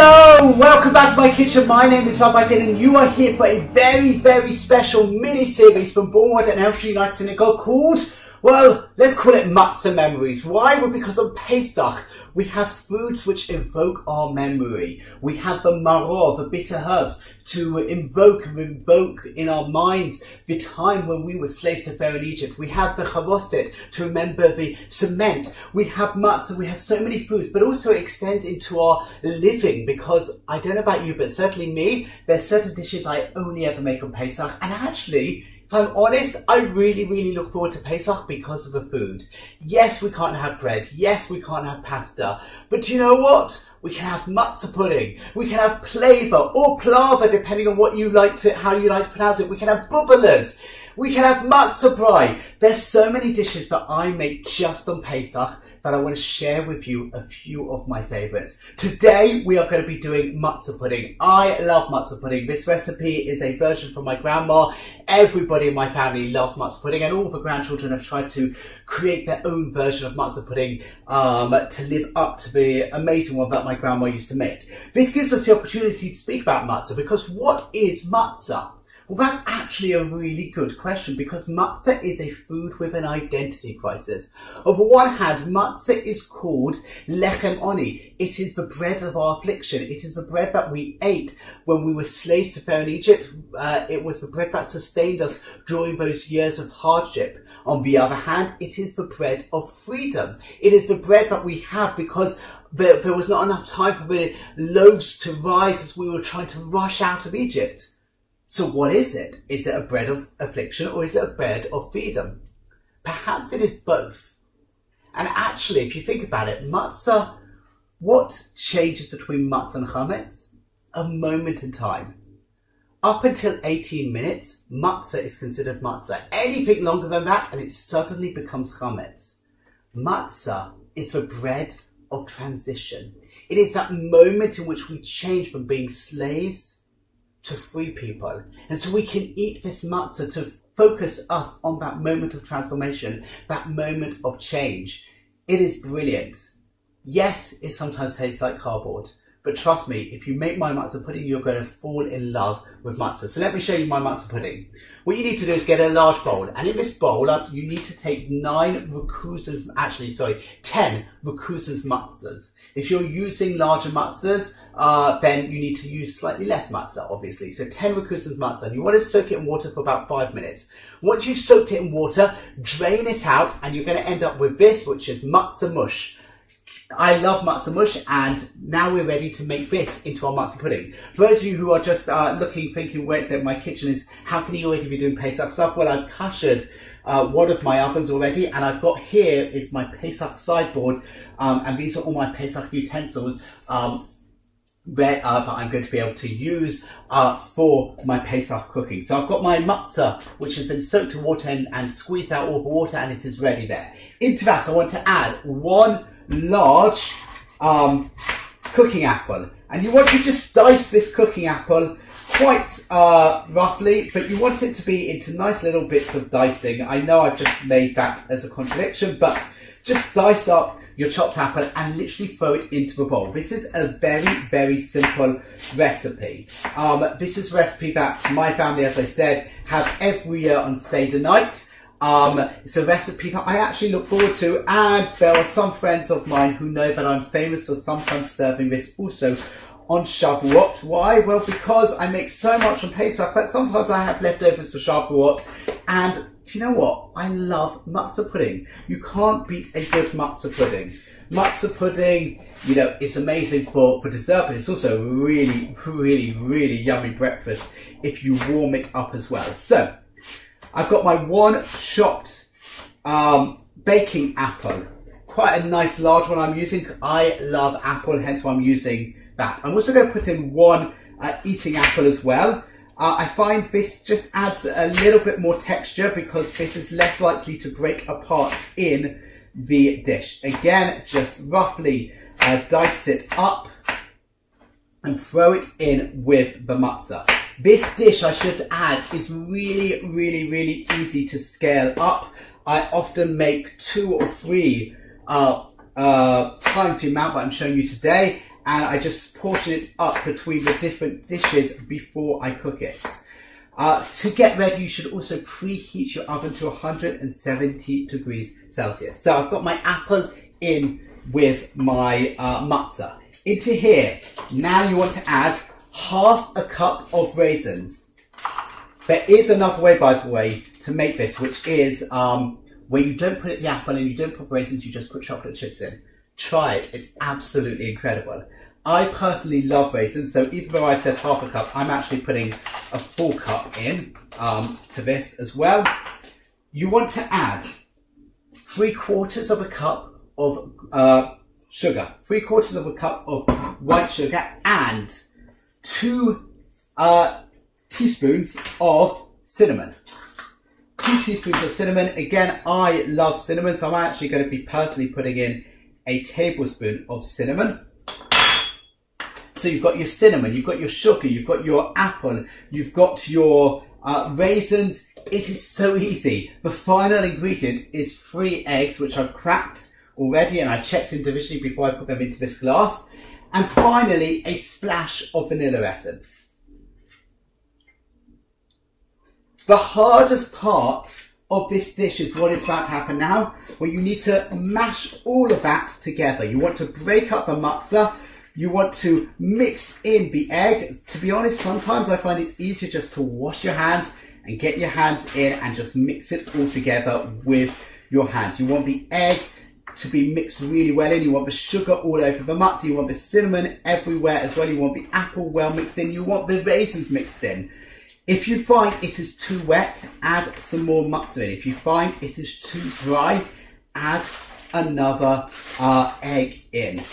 Hello, welcome back to my kitchen. My name is Rabbi Finn and you are here for a very, very special mini-series from Borehamwood and Elstree United Synagogue called, well, let's call it Matzah Memories. Why? Well, because on Pesach, we have foods which evoke our memory. We have the maror, the bitter herbs, to invoke and invoke in our minds the time when we were slaves to Pharaoh in Egypt. We have the charoset to remember the cement. We have matzah. We have so many foods, but also it extends into our living because I don't know about you, but certainly me, there's certain dishes I only ever make on Pesach. And actually, if I'm honest, I really, really look forward to Pesach because of the food. Yes, we can't have bread. Yes, we can't have pasta. But do you know what? We can have matzah pudding. We can have plava or plava, depending on what you like to, how you like to pronounce it. We can have bubbalas. We can have matzah brei. There's so many dishes that I make just on Pesach that I want to share with you a few of my favourites. Today we are going to be doing matzah pudding. I love matzah pudding. This recipe is a version from my grandma. Everybody in my family loves matzah pudding and all the grandchildren have tried to create their own version of matzah pudding um, to live up to the amazing one that my grandma used to make. This gives us the opportunity to speak about matzah because what is matzah? Well, that's actually a really good question because matzah is a food with an identity crisis. On the one hand, matzah is called lechem oni. It is the bread of our affliction. It is the bread that we ate when we were slaves to Pharaoh in Egypt. Uh, it was the bread that sustained us during those years of hardship. On the other hand, it is the bread of freedom. It is the bread that we have because there, there was not enough time for the loaves to rise as we were trying to rush out of Egypt. So what is it? Is it a bread of affliction or is it a bread of freedom? Perhaps it is both. And actually, if you think about it, matzah, what changes between matzah and chametz? A moment in time. Up until 18 minutes, matzah is considered matzah. Anything longer than that and it suddenly becomes chametz. Matzah is the bread of transition. It is that moment in which we change from being slaves to free people. And so we can eat this matzah to focus us on that moment of transformation, that moment of change. It is brilliant. Yes, it sometimes tastes like cardboard, but trust me, if you make my matzah pudding, you're going to fall in love with matzah. So let me show you my matzah pudding. What you need to do is get a large bowl, and in this bowl, uh, you need to take nine Rakusens, actually, sorry, 10 Rakusens matzahs. If you're using larger matzahs, uh, then you need to use slightly less matzah, obviously. So 10 Rakusens matzah, and you want to soak it in water for about five minutes. Once you've soaked it in water, drain it out, and you're going to end up with this, which is matzah mush. I love matzah mush and now we're ready to make this into our matzah pudding. For those of you who are just uh, looking, thinking it's at my kitchen is, how can you already be doing Pesach stuff? Well, I've kashered uh, one of my ovens already and I've got here is my Pesach sideboard um, and these are all my Pesach utensils um, that, I'm going to be able to use uh, for my Pesach cooking. So I've got my matzah, which has been soaked in water and, and squeezed out all the water and it is ready there. Into that I want to add one large um, cooking apple. And you want to just dice this cooking apple quite uh, roughly, but you want it to be into nice little bits of dicing. I know I've just made that as a contradiction, but just dice up your chopped apple and literally throw it into the bowl. This is a very, very simple recipe. Um, this is a recipe that my family, as I said, have every year on Seder night. Um, it's a recipe that I actually look forward to, and there are some friends of mine who know that I'm famous for sometimes serving this also on Shavuot. Why? Well, because I make so much on Pesach that sometimes I have leftovers for Shavuot, and do you know what? I love matzah pudding. You can't beat a good matzah pudding. Matzah pudding, you know, it's amazing for, for dessert, but it's also really, really, really yummy breakfast if you warm it up as well. So, I've got my one chopped um, baking apple. Quite a nice large one I'm using. I love apple, hence why I'm using that. I'm also going to put in one uh, eating apple as well. Uh, I find this just adds a little bit more texture because this is less likely to break apart in the dish. Again, just roughly uh, dice it up and throw it in with the matzah. This dish, I should add, is really, really, really easy to scale up. I often make two or three uh, uh, times the amount that I'm showing you today, and I just portion it up between the different dishes before I cook it. Uh, to get ready, you should also preheat your oven to 170 degrees Celsius. So I've got my apple in with my uh, matzah. Into here, now you want to add half a cup of raisins. There is another way, by the way, to make this, which is um, where you don't put the apple and you don't put raisins, you just put chocolate chips in. Try it, it's absolutely incredible. I personally love raisins, so even though I said half a cup, I'm actually putting a full cup in um, to this as well. You want to add three quarters of a cup of uh, sugar, three quarters of a cup of white sugar, and two uh, teaspoons of cinnamon. Two teaspoons of cinnamon. Again, I love cinnamon, so I'm actually going to be personally putting in a tablespoon of cinnamon. So you've got your cinnamon, you've got your sugar, you've got your apple, you've got your uh, raisins. It is so easy. The final ingredient is three eggs, which I've cracked already and I checked individually before I put them into this glass. And finally, a splash of vanilla essence. The hardest part of this dish is what is about to happen now, where you need to mash all of that together. You want to break up the matzah, you want to mix in the egg. To be honest, sometimes I find it's easier just to wash your hands and get your hands in and just mix it all together with your hands. You want the egg to be mixed really well in. You want the sugar all over the matzah. You want the cinnamon everywhere as well. You want the apple well mixed in. You want the raisins mixed in. If you find it is too wet, add some more matzah in. If you find it is too dry, add another uh, egg in.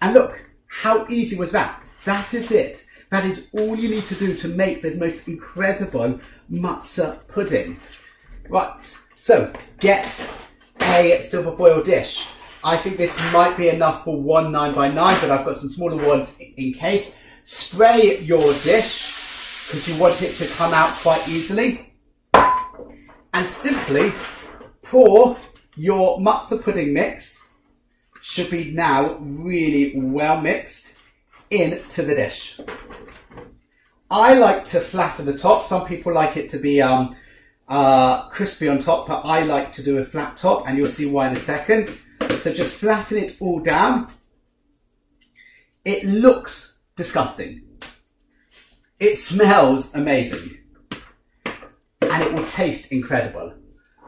And look, how easy was that? That is it. That is all you need to do to make this most incredible matzah pudding. Right, so get a silver foil dish. I think this might be enough for one 9 by 9 but I've got some smaller ones in case. Spray your dish because you want it to come out quite easily. And simply pour your matzah pudding mix, should be now really well mixed, into the dish. I like to flatten the top. Some people like it to be um, uh, crispy on top, but I like to do a flat top, and you'll see why in a second. So just flatten it all down. It looks disgusting. It smells amazing. And it will taste incredible.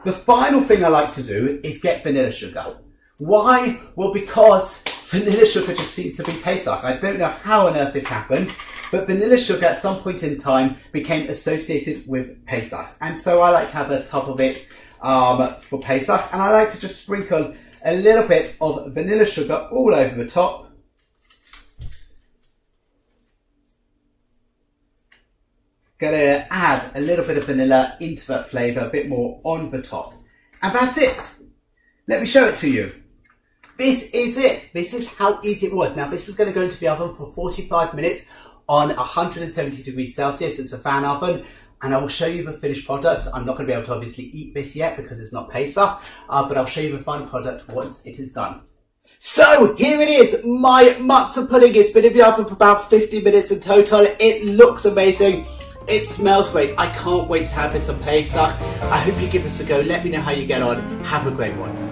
The final thing I like to do is get vanilla sugar. Why? Well, because vanilla sugar just seems to be Pesach. I don't know how on earth this happened, but vanilla sugar at some point in time became associated with Pesach. And so I like to have a tub of it um, for Pesach. And I like to just sprinkle a little bit of vanilla sugar all over the top. Gonna add a little bit of vanilla into that flavour, a bit more on the top. And that's it. Let me show it to you. This is it. This is how easy it was. Now this is going to go into the oven for 45 minutes on 170 degrees Celsius. It's a fan oven and I will show you the finished product. I'm not going to be able to obviously eat this yet because it's not Pesach, uh, but I'll show you the final product once it is done. So here it is, my matzah pudding. It's been in the oven for about 50 minutes in total. It looks amazing. It smells great. I can't wait to have this on Pesach. I hope you give this a go. Let me know how you get on. Have a great one.